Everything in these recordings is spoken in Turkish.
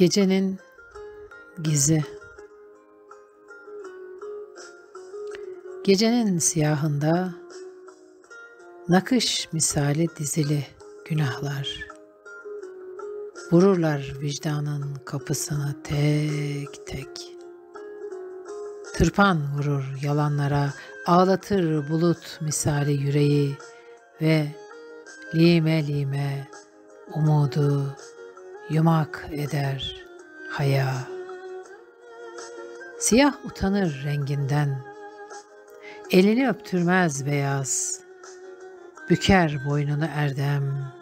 Gecenin gizi Gecenin siyahında nakış misali dizili günahlar. Vururlar vicdanın kapısını tek tek. Tırpan vurur yalanlara Ağlatır bulut misali yüreği Ve lime lime umudu yumak eder haya. Siyah utanır renginden, elini öptürmez beyaz, büker boynunu erdem,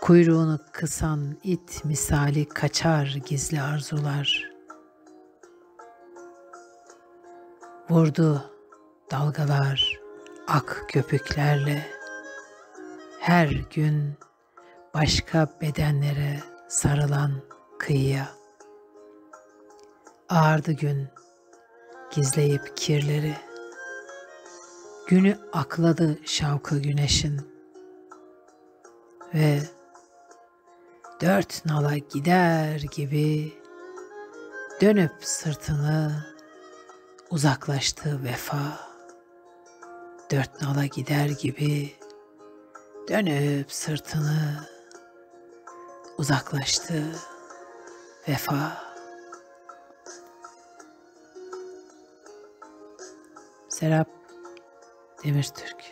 kuyruğunu kısan it misali kaçar gizli arzular. Vurdu dalgalar ak köpüklerle, her gün başka bedenlere sarılan kıyıya. Ağardı gün gizleyip kirleri. Günü akladı şavkı güneşin. Ve dört nala gider gibi dönüp sırtını uzaklaştı vefa. Dört nala gider gibi dönüp sırtını uzaklaştı vefa. Serap Demirtürk